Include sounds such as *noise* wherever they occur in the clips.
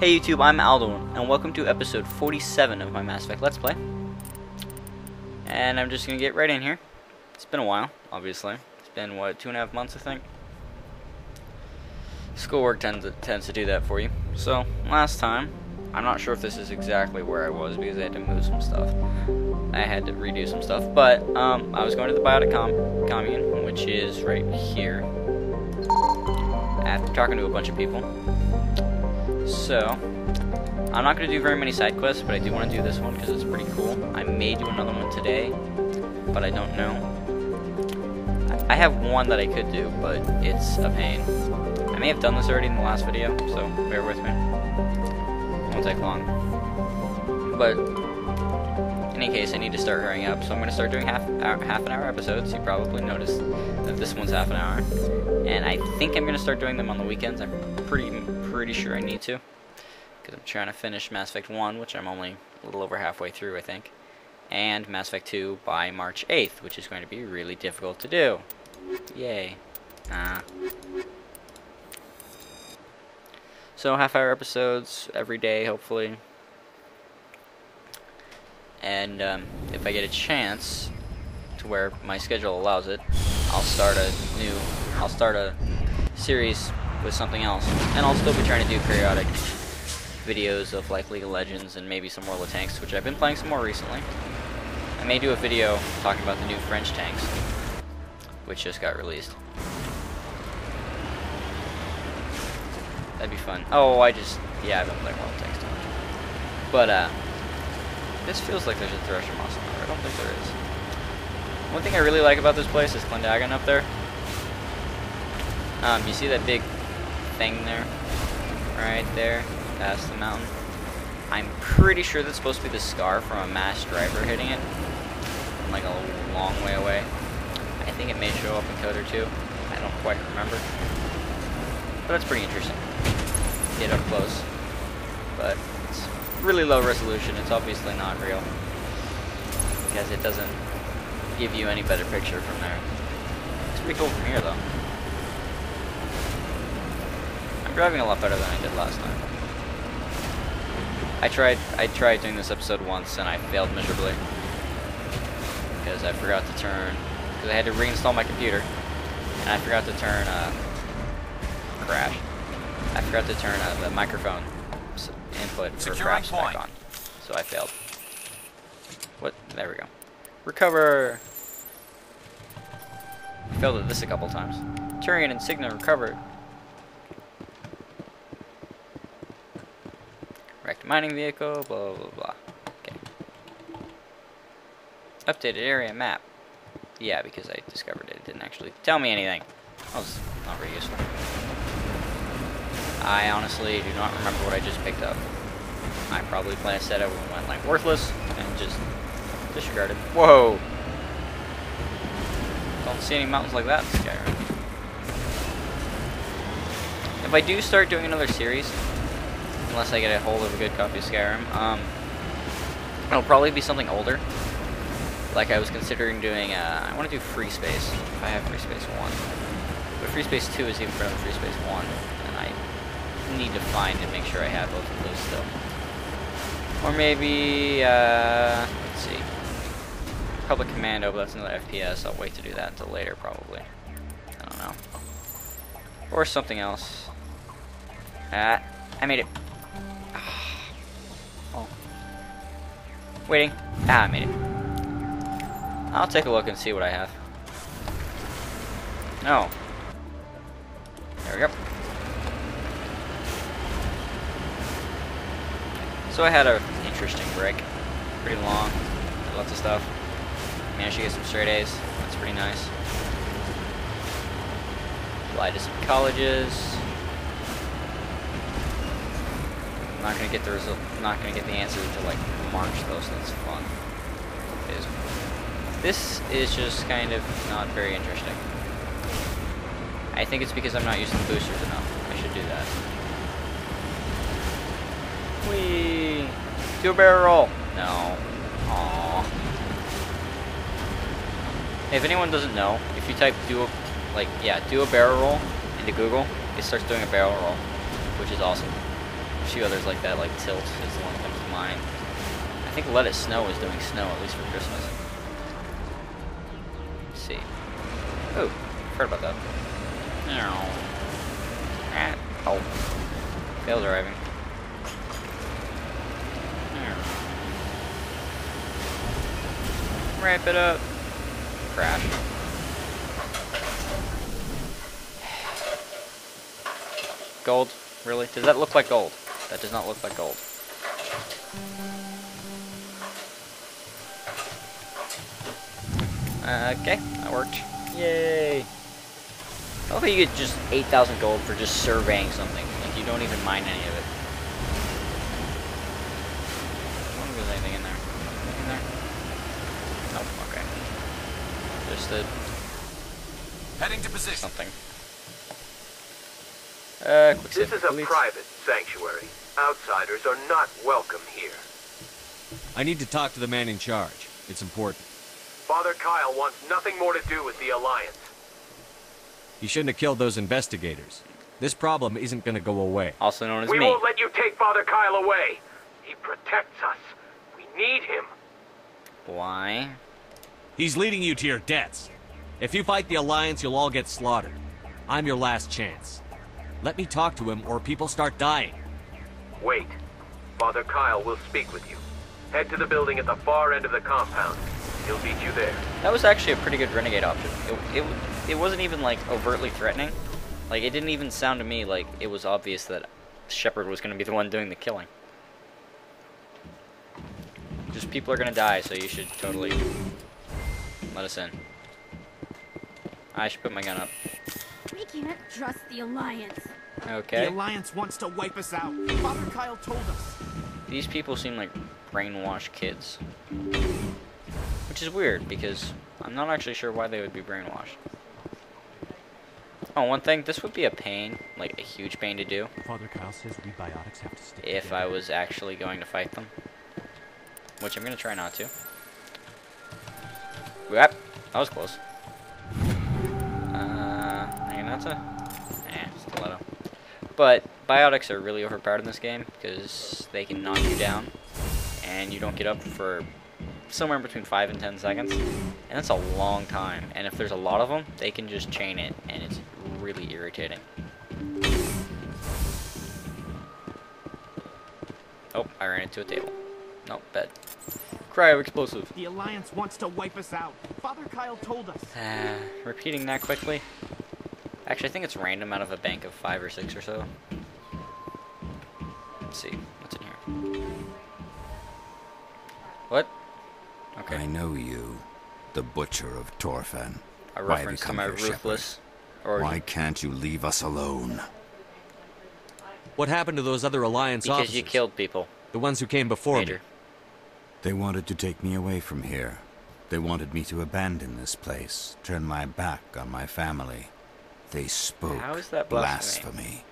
Hey YouTube, I'm Aldo, and welcome to episode 47 of my Mass Effect Let's Play. And I'm just gonna get right in here. It's been a while, obviously. It's been, what, two and a half months, I think? Schoolwork tends to, tends to do that for you. So, last time, I'm not sure if this is exactly where I was because I had to move some stuff. I had to redo some stuff, but um, I was going to the Biotic com Commune, which is right here. After talking to a bunch of people. So, I'm not going to do very many side quests, but I do want to do this one because it's pretty cool. I may do another one today, but I don't know. I have one that I could do, but it's a pain. I may have done this already in the last video, so bear with me. It won't take long. But, any case, I need to start hurrying up, so I'm going to start doing half, hour, half an hour episodes. You probably noticed that this one's half an hour. And I think I'm going to start doing them on the weekends. I'm pretty pretty sure I need to. Because I'm trying to finish Mass Effect 1, which I'm only a little over halfway through, I think. And Mass Effect 2 by March 8th, which is going to be really difficult to do. Yay. Ah. So half hour episodes every day, hopefully. And um, if I get a chance to where my schedule allows it, I'll start a new, I'll start a series with something else. And I'll still be trying to do periodic videos of like League of Legends and maybe some World of Tanks, which I've been playing some more recently. I may do a video talking about the new French tanks, which just got released. That'd be fun. Oh, I just, yeah, I've been playing World of Tanks too much. But, uh, this feels like there's a Thresher Maw on there. I don't think there is. One thing I really like about this place is Klendagon up there. Um, you see that big thing there? Right there, past the mountain. I'm pretty sure that's supposed to be the scar from a mass driver hitting it. Like a long way away. I think it may show up in Coder too. I don't quite remember. But that's pretty interesting. Get up close. Really low resolution. It's obviously not real. Because it doesn't give you any better picture from there. It's pretty cool from here though. I'm driving a lot better than I did last time. I tried I tried doing this episode once and I failed miserably. Because I forgot to turn because I had to reinstall my computer and I forgot to turn uh crash. I forgot to turn uh, the microphone input for Securing crash point. back on. So I failed. What there we go. Recover Failed at this a couple times. Turian insignia recovered. Wrecked mining vehicle, blah blah blah. Okay. Updated area map. Yeah, because I discovered it. It didn't actually tell me anything. That was not very useful. I honestly do not remember what I just picked up. I probably glanced at it and went like worthless and just disregarded. Whoa! Don't see any mountains like that in Skyrim. If I do start doing another series, unless I get a hold of a good copy of Skyrim. Um, it'll probably be something older. Like I was considering doing, uh, I want to do Free Space. If I have Free Space 1. But Free Space 2 is even better than Free Space 1. And I need to find and make sure I have both of those still. Or maybe, uh, let's see. Republic Commando, but that's another FPS. I'll wait to do that until later, probably. I don't know. Or something else. Ah, I made it. Oh. Waiting. Ah, I made it. I'll take a look and see what I have. No. There we go. So I had a interesting break. Pretty long. Lots of stuff. Managed to get some straight A's. That's pretty nice. Applied to some colleges. Not gonna get the result. Not gonna get the answer until like March though, so that's fun. Is this is just kind of not very interesting. I think it's because I'm not using boosters enough. I should do that. Whee! Do a barrel roll. No. Aww. If anyone doesn't know, if you type do a like yeah, do a barrel roll into Google, it starts doing a barrel roll, which is awesome. A few others like that, like Tilt is the one that comes to mind. I think Let It Snow is doing snow, at least for Christmas. Let's see. Oh, heard about that. Ah, Oh. Fail driving. Wrap it up. Crash. Gold? Really? Does that look like gold? That does not look like gold. Okay, that worked. Yay! I love how you get just 8,000 gold for just surveying something. Like, you don't even mine any of it. I wonder if there's anything in there. Anything in there? Nope, okay. Just Heading to position. something. Uh, quick This is a please. private sanctuary. Outsiders are not welcome here. I need to talk to the man in charge. It's important. Father Kyle wants nothing more to do with the Alliance. You shouldn't have killed those investigators. This problem isn't gonna go away. Also known as we me. won't let you take Father Kyle away. He protects us. We need him. Why? He's leading you to your deaths. If you fight the Alliance, you'll all get slaughtered. I'm your last chance. Let me talk to him, or people start dying. Wait. Father Kyle will speak with you. Head to the building at the far end of the compound. He'll meet you there. That was actually a pretty good renegade option. It, it, it wasn't even like overtly threatening. Like it didn't even sound to me like it was obvious that Shepard was going to be the one doing the killing. Just people are going to die, so you should totally let us in. I should put my gun up. We can't trust the Alliance. Okay. The Alliance wants to wipe us out. Father Kyle told us. These people seem like brainwashed kids. Which is weird because I'm not actually sure why they would be brainwashed. Oh, one thing, this would be a pain, like a huge pain to do, Father Kyle says we biotics have to stick if I was actually going to fight them. Which I'm going to try not to. That was close. Uh, Ayanata? Eh, stiletto. But biotics are really overpowered in this game because they can knock you down and you don't get up for somewhere between 5 and 10 seconds. And that's a long time. And if there's a lot of them, they can just chain it and it's really irritating. Oh, I ran into a table. Nope, bed. Cryo explosive. The Alliance wants to wipe us out. Father Kyle told us. Uh, repeating that quickly. Actually, I think it's random out of a bank of five or six or so. Let's see. What's in here? What? Okay. I know you, the butcher of Torfan. A Why have you reference to come my here, Shepard? ruthless. Or Why can't you leave us alone? What happened to those other Alliance because officers? you killed people, the ones who came before Major. me. They wanted to take me away from here. They wanted me to abandon this place, turn my back on my family. They spoke How is that blasphemy? blasphemy.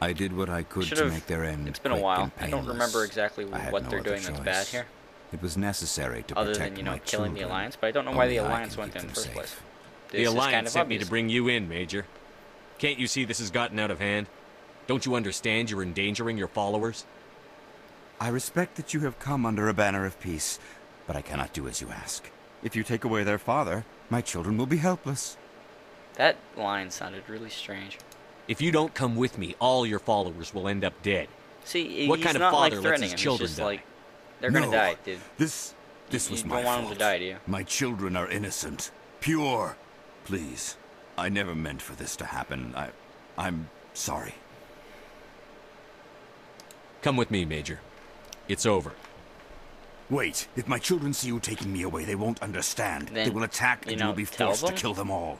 I did what I could to Should've- make their end It's been a while. I don't remember exactly I what no they're other doing that's bad choice. here, It was necessary to other protect than you know my killing the alliance. But I don't know why the alliance went there in the first place. safe. The This is Alliance kind of sent me to bring you in, Major. Can't you see this has gotten out of hand? Don't you understand you're endangering your followers? I respect that you have come under a banner of peace, but I cannot do as you ask. If you take away their father, my children will be helpless. That line sounded really strange. If you don't come with me, all your followers will end up dead. See, What he's kind of not like father lets threatening his him. children just die? like they're gonna die, dude. This, this You was don't my want 'em fault. to die, do you? My children are innocent, pure. Please, I never meant for this to happen. I, I'm sorry. Come with me, Major. It's over. Wait, if my children see you taking me away, they won't understand. Then, they will attack, you and know, you will be forced them. to kill them all.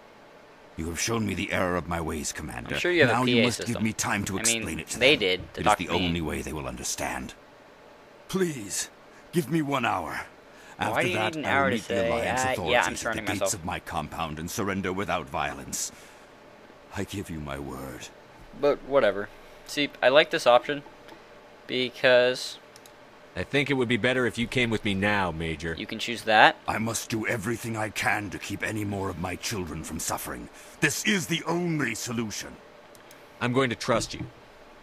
You have shown me the error of my ways, Commander. I'm sure you have now a PA you must system. give me time to I mean, explain it to they them. did to It is talk the to me. only way they will understand. Please, give me one hour. After Why do you that, need an I will hour to meet the say, Alliance "Ah, yeah, I'm authorities at the gates myself"? of my compound and surrender without violence. I give you my word. But whatever. See, I like this option because I think it would be better if you came with me now, Major. you can choose that. I must do everything I can to keep any more of my children from suffering. This is the only solution. I'm going to trust you.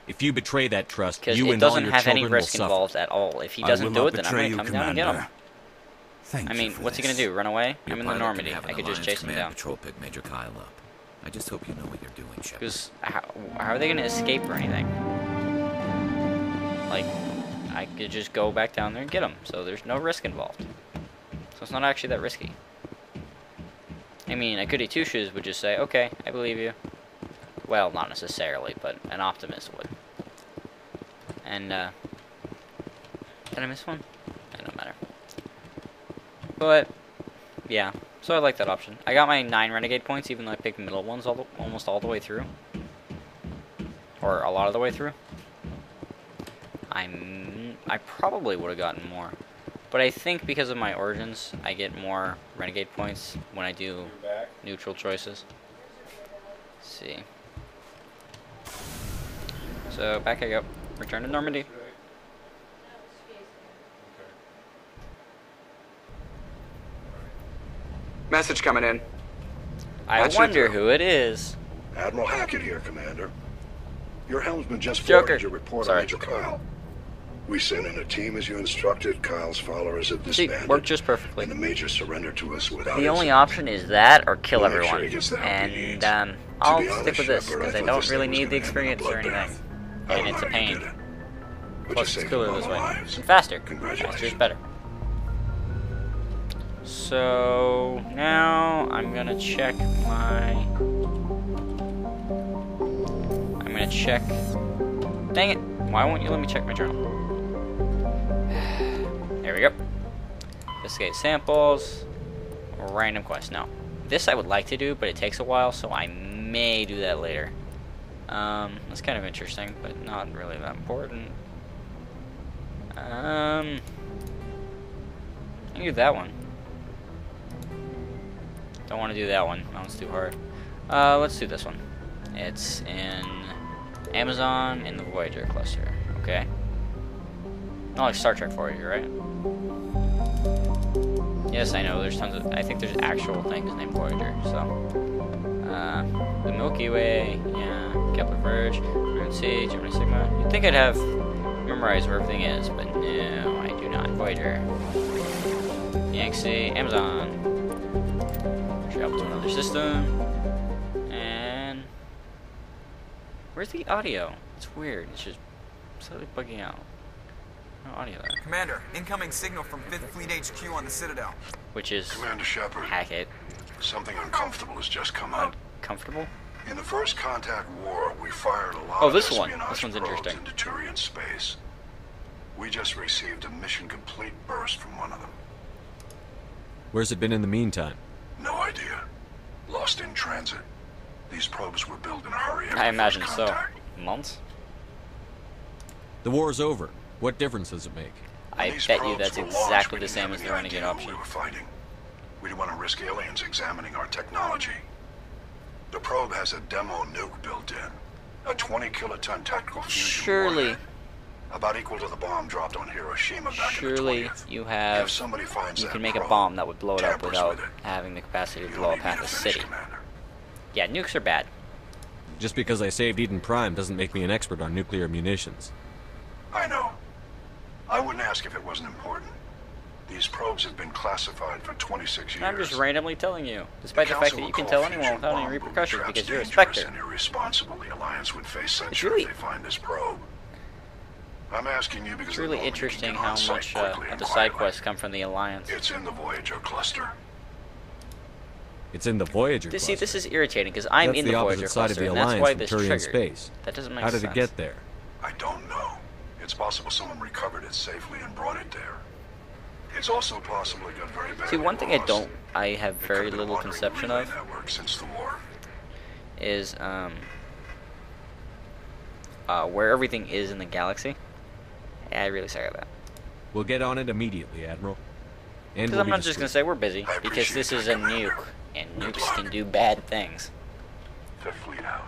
If you betray that trust, you it and all doesn't your have children any will risk suffer. involved at all. If he doesn't do it, then I'm gonna you, come down and get him. Commander. Thank I mean, for what's he gonna do? Run away? Your I'm in the Normandy. can have an I could just Alliance chase him down. Patrol pick Major Kyle up. I just hope you know what you're doing, Shepard. Because how, how are they gonna escape or anything? Like, I could just go back down there and get them. So there's no risk involved. So it's not actually that risky. I mean, a goody two shoes would just say, "Okay, I believe you." Well, not necessarily, but an optimist would. And uh, did I miss one? It don't matter. But yeah, so I like that option. I got my nine renegade points, even though I picked middle ones all the, almost all the way through, or a lot of the way through. I'm I probably would have gotten more, but I think because of my origins, I get more renegade points when I do neutral choices. Let's see. So back I go. Return to Normandy. Message coming in. I Watch it wonder through. who it is. Admiral Hackett here, Commander. Your helmsman just Joker. forwarded your report Sorry. on Major Kyle. We sent in a team as you instructed. Kyle's followers have See, disbanded. worked just perfectly. And the Major surrendered to us without The only option is that or kill We'll sure everyone. he gets the help he And um, I'll be stick with this because I thought don't really need the gonna end in experience or anything. And it's a know how you pain. it. Plus, it's cooler this way. lives. And faster. Congratulations. Faster is better. So now I'm gonna check my. I'm gonna check. Dang it! Why won't you let me check my journal? There we go. Investigate samples. Random quest. No. This I would like to do, but it takes a while, so I may do that later. Um, that's kind of interesting, but not really that important. Um, I do that one. Don't want to do that one. That one's too hard. Uh, let's do this one. It's in Amazon in the Voyager cluster. Okay. Not like Star Trek Voyager, right? Yes, I know. There's tons of. I think there's actual things named Voyager. So, uh, the Milky Way, yeah, Kepler Verge, Moon C, Gemini Sigma. You'd think I'd have memorized where everything is, but no, I do not. Voyager, Yangtze, Amazon. Travel to another system, and where's the audio? It's weird. It's just slightly bugging out. No audio there. Commander, incoming signal from 5th Fleet HQ on the Citadel. Which is Commander Shepard, Hackett. something uncomfortable has just come up. Comfortable? In the first contact war, we fired a lot Oh, of this one. espionage This one's probes interesting. into Turian space. We just received a mission complete burst from one of them. Where's it been in the meantime? No idea. Lost in transit. These probes were built in a hurry. I imagine so. Months? The war's over. What difference does it make? I bet you that's exactly we the same as the any Renegade option. We were fighting. We didn't want to risk aliens examining our technology. The probe has a demo nuke built in. A 20 kiloton tactical fusion Surely, warhead, about equal to the bomb dropped on Hiroshima back surely in the 20th. you have. If somebody finds You can make a bomb that would blow it up without it, having the capacity to you blow up half me a city. Commander. Yeah, nukes are bad. Just because I saved Eden Prime doesn't make me an expert on nuclear munitions. I know. I wouldn't ask if it wasn't important. These probes have been classified for 26 years. I'm just randomly telling you, despite the, fact that you can tell anyone without any bomb repercussions because you're a dangerous Spectre. and irresponsible. The Alliance would face censure really- if they find this probe. I'm asking you because It's really know you can interesting how much uh, of the side quests come from the Alliance. It's in the Voyager cluster. It's in the Voyager This, see, this is irritating because I'm That's in the, the, Voyager side cluster, of the and that's why from this triggered. space. That doesn't make sense. How sense. did it get there? I don't know. It's possible someone recovered it safely and brought it there. It's also possible it got very badly See, one thing I don't, I have It very little conception of. Since the war. Is, um, uh, where everything is in the galaxy. I really sorry about that. We'll get on it immediately, Admiral. And Because we'll I'm not just gonna say we're busy, because this is a nuke, and nukes can do bad things. Fifth Fleet out.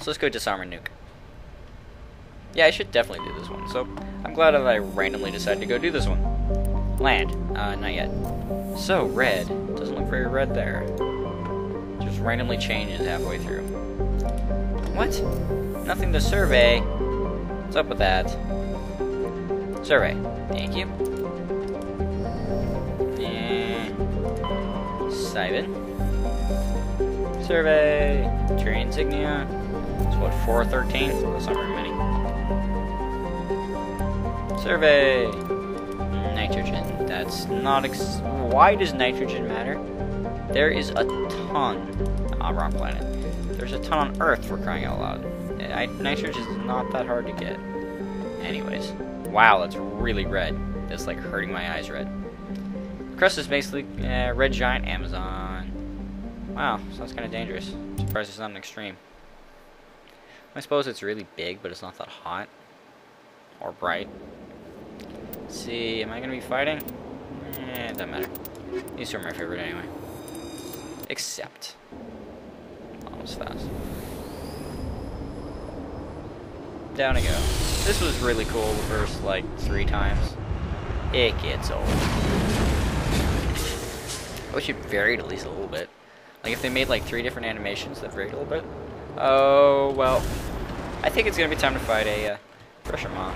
So let's go disarm a nuke. Yeah, I should definitely do this one. So I'm glad that I randomly decided to go do this one. Land. Uh, not yet. So red doesn't look very red there. Just randomly changes halfway through. What? Nothing to survey. What's up with that? Survey. Thank you. And Simon. Survey. Tree insignia. It's what, 413? That's not very many. Survey. Nitrogen. That's not ex- Why does nitrogen matter? There is a ton. Ah, wrong planet. There's a ton on Earth for crying out loud. Nitrogen is not that hard to get. Anyways. Wow, that's really red. It's like hurting my eyes red. Crust is basically uh, red giant Amazon. Wow, sounds kind of dangerous. Surprised it's not an extreme. I suppose it's really big, but it's not that hot. Or bright. Let's see, am I going to be fighting? Eh, it doesn't matter. These two are my favorite anyway. Except. That was fast. Down I go. This was really cool the first, like, three times. It gets old. I wish it varied at least a little bit. Like, if they made, like, three different animations that varied a little bit. Oh, well. I think it's gonna be time to fight a, uh, Thresher Maw.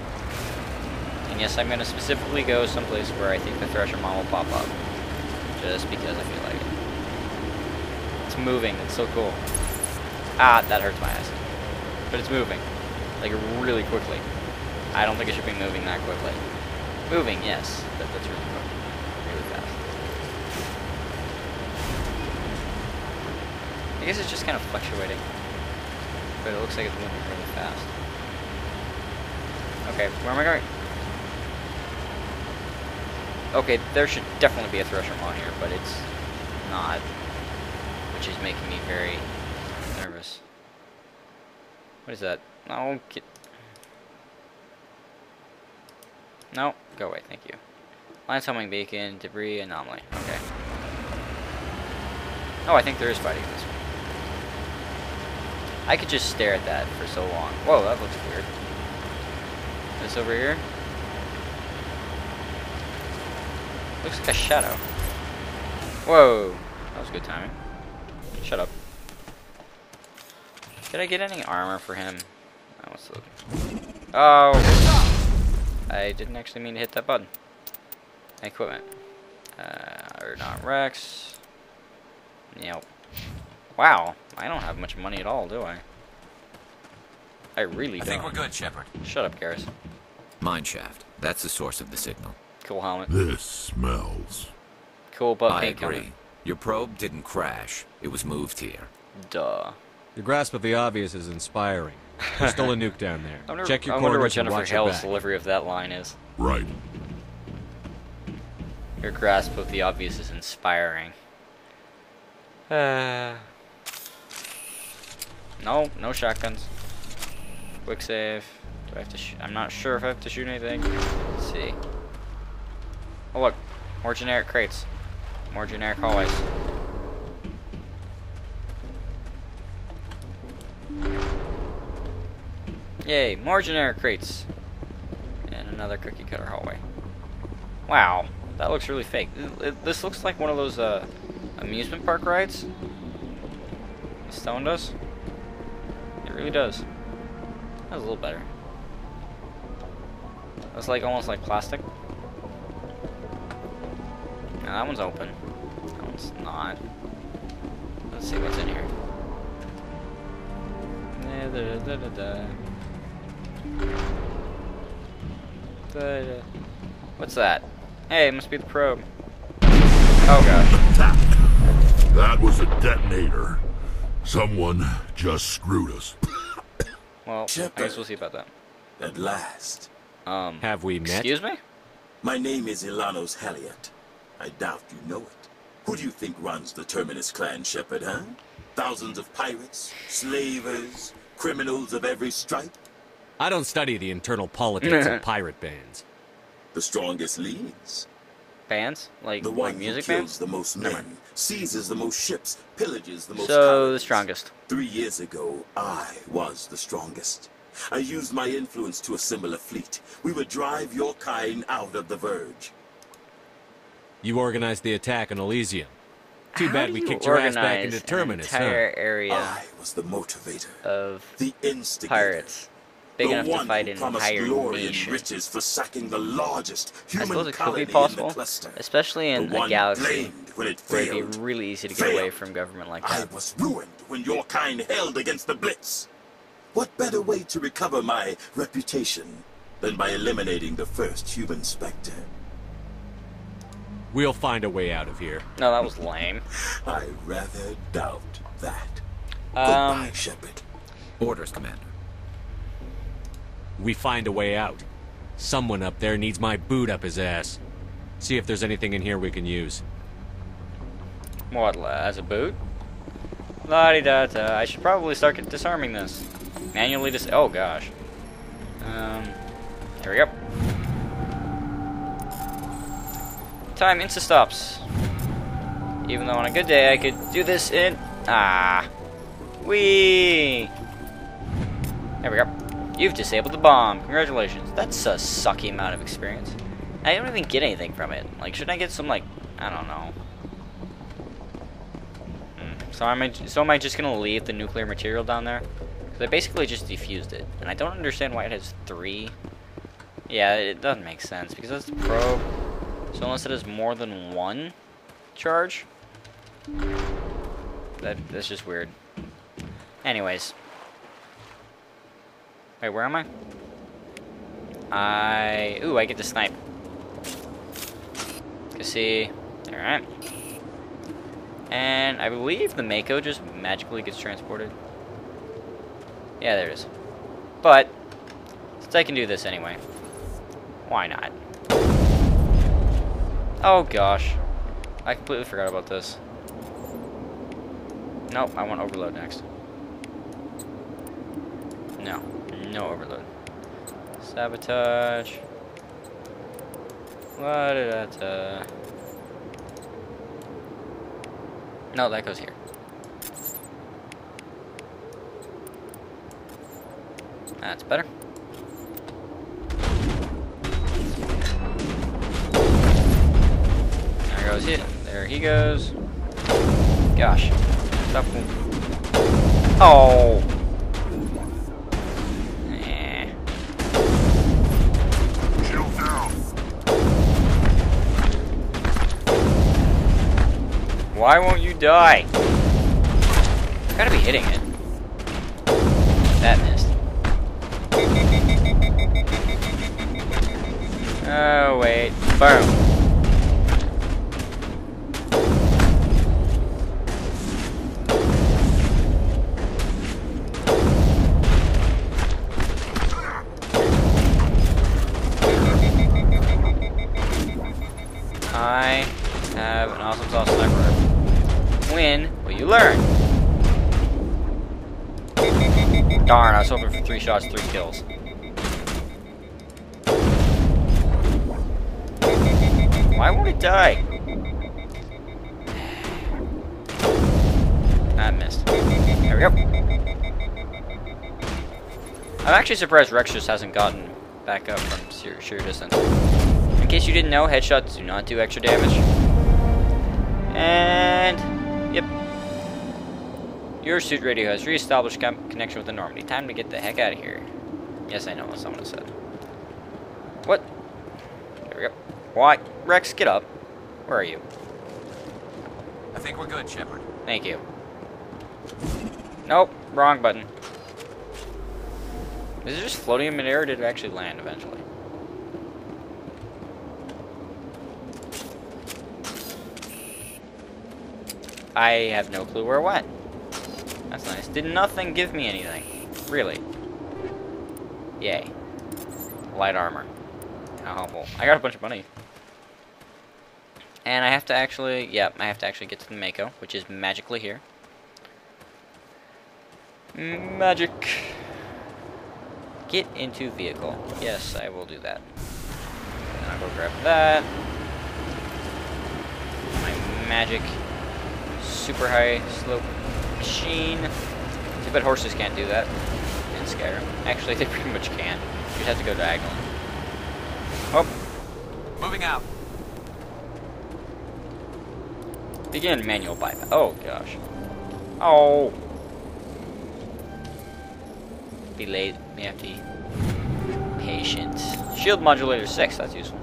Yes, I'm gonna specifically go someplace where I think the Thresher Maw will pop up. Just because I feel like it. It's moving, it's so cool. Ah, that hurts my eyes. But it's moving. Like, really quickly. I don't think it should be moving that quickly. Moving, yes, but that's really quick. Really fast. I guess it's just kind of fluctuating. But it looks like it's moving really fast. Okay, where am I going? Okay, there should definitely be a Thresher Maw here, but it's not. Which is making me very nervous. What is that? No, get... No, go away, thank you. Lance homing beacon, debris, anomaly. Okay. Oh, I think there is fighting in this one. I could just stare at that for so long. Whoa, that looks weird. This over here? Looks like a shadow. Whoa, that was good timing. Shut up. Did I get any armor for him? Oh, what's the... Oh! I didn't actually mean to hit that button. Equipment. Uh, or not Rex. Yep. Wow, I don't have much money at all, do I? I really I don't. think we're good, Shepard. Shut up, Garrus. Mine shaft. That's the source of the signal. Cool helmet. This smells. Cool but I paint agree. helmet. Your probe didn't crash. It was moved here. Duh. Your grasp of the obvious is inspiring. There's still a nuke down there. *laughs* I wonder, Check your I wonder what Jennifer watch your Hale's delivery of that line is. Right. Your grasp of the obvious is inspiring. Uh, no, no shotguns. Quick save. Do I have to? Sh I'm not sure if I have to shoot anything. Let's see. Oh look, more generic crates, more generic hallways. Yay, more generic crates. And another cookie cutter hallway. Wow, that looks really fake. This looks like one of those uh, amusement park rides. The stone does. It really does. That's a little better. That's like almost like plastic. Now that one's open. That one's not. Let's see what's in here. Da, da, da, da, da. Da, da. What's that? Hey, it must be the probe. Oh gosh. That was a detonator. Someone just screwed us. Well, I guess we'll see about that. At last. Um, Have we met? excuse me? My name is Elanos Haliat. I doubt you know it. Who do you think runs the Terminus clan, Shepard, huh? Thousands of pirates, slavers, criminals of every stripe? I don't study the internal politics of *laughs* pirate bands. The strongest leads. Bands? Like, The like one music who bands? the most men, seizes the most ships, pillages the most So, the strongest. Three years ago, I was the strongest. I used my influence to assemble a fleet. We would drive your kind out of the Verge. You organized the attack on Elysium. Too How bad we kicked your ass back organize into an Terminus, entire huh? area I was the motivator, of the instigator. pirates big the enough to fight who an promised entire glory nation. and riches for sacking the largest I human suppose it could be possible, the cluster. especially in The a galaxy when it where it'd be really easy to get away from government like that. I that. was ruined when your kind held against the Blitz. What better way to recover my reputation than by eliminating the first human specter? We'll find a way out of here. No, that was lame. *laughs* I rather doubt that. Um, Goodbye, Shepard. Orders, Commander. We find a way out. Someone up there needs my boot up his ass. See if there's anything in here we can use. what, la- as a boot? La di da da. I should probably start disarming this. Manually dis- oh gosh. Um, here we go. Time insta stops. Even though on a good day I could do this in ah, wee. There we go. You've disabled the bomb. Congratulations. That's a sucky amount of experience. I don't even get anything from it. Like, should I get some like I don't know. Hmm. So am I? So am I just gonna leave the nuclear material down there? Because I basically just defused it, and I don't understand why it has three. Yeah, it doesn't make sense because that's the probe. So unless it has more than one charge, that that's just weird. Anyways, wait, where am I? I ooh, I get to snipe. Can see, all right. And I believe the Mako just magically gets transported. Yeah, there it is. But since I can do this anyway, why not? Oh gosh. I completely forgot about this. Nope, I want overload next. No, no overload. Sabotage. La da. No, that goes here. That's better. There he. Goes. Gosh. Oh. Why won't you die? Gotta be hitting it. That missed. Oh, wait. Boom. Darn, I was hoping for three shots, three kills. Why won't it die? Ah, I missed. There we go. I'm actually surprised Rex just hasn't gotten back up from sheer, sheer distance. In case you didn't know, headshots do not do extra damage. And. Your suit radio has re-established connection with the Normandy. Time to get the heck out of here. Yes, I know what someone said. What? There we go. Why? Rex, get up. Where are you? I think we're good, Shepard. Thank you. Nope, wrong button. Is it just floating in midair or did it actually land eventually? I have no clue where it went. That's nice. Did nothing give me anything? Really? Yay. Light armor. How humble. I got a bunch of money. And I have to actually, yep, I have to actually get to the Mako, which is magically here. Magic. Get into vehicle. Yes, I will do that. And I'll go grab that. My magic super high slope machine. Too bad horses can't do that in Skyrim. Actually, *laughs* they pretty much can. You have to go diagonal. Oh, Moving out. begin manual bypass. Oh gosh. Oh. Be late. Delayed. BFD. Ancient. Shield modulator 6, that's useful.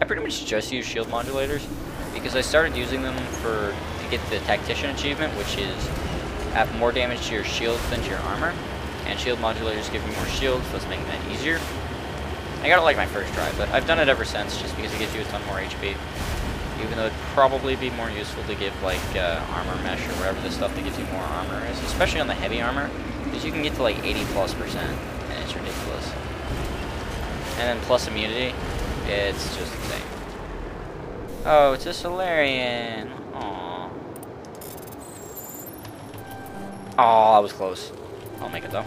I pretty much just use shield modulators because I started using them for to get the tactician achievement, which is have more damage to your shield than to your armor. And shield modulators give you more shields, thus making that easier. I got it like my first try, but I've done it ever since just because it gives you a ton more HP. Even though it'd probably be more useful to give like uh, armor mesh or whatever the stuff that gives you more armor is, especially on the heavy armor, because you can get to like 80 plus percent, and it's ridiculous. And then plus immunity, it's just insane. Oh, it's a Solarian. Aww. Oh, that was close. I'll make it though.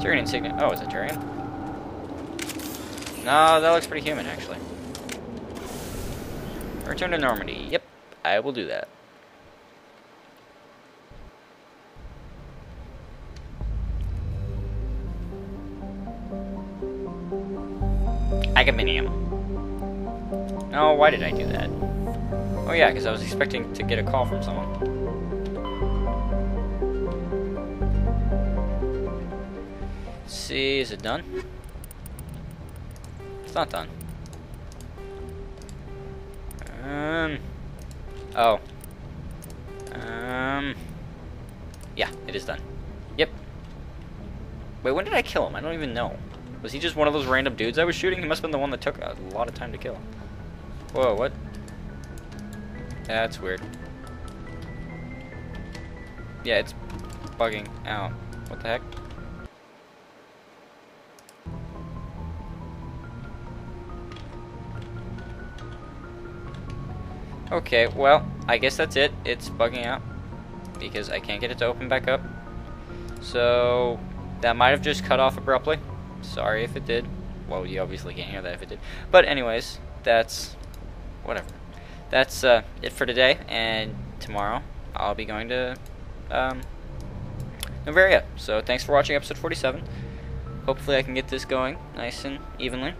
Turian insignia. Oh, is it Turian? No, that looks pretty human actually. Return to Normandy. Yep, I will do that. Agaminium. Oh, why did I do that? Oh yeah, because I was expecting to get a call from someone. Let's see, is it done? It's not done. Um. Oh. Um. Yeah, it is done. Yep. Wait, when did I kill him? I don't even know. Was he just one of those random dudes I was shooting? He must have been the one that took a lot of time to kill. Whoa, what? That's weird. Yeah, it's bugging out. What the heck? Okay, well, I guess that's it. It's bugging out because I can't get it to open back up. So, that might have just cut off abruptly. Sorry if it did. Well, you obviously can't hear that if it did. But anyways, that's whatever. That's uh, it for today, and tomorrow I'll be going to um, Noveria. So thanks for watching episode 47. Hopefully I can get this going nice and evenly.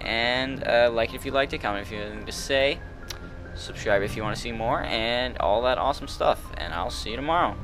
And uh, like it if you liked it, comment if you have anything to say, subscribe if you want to see more, and all that awesome stuff. And I'll see you tomorrow.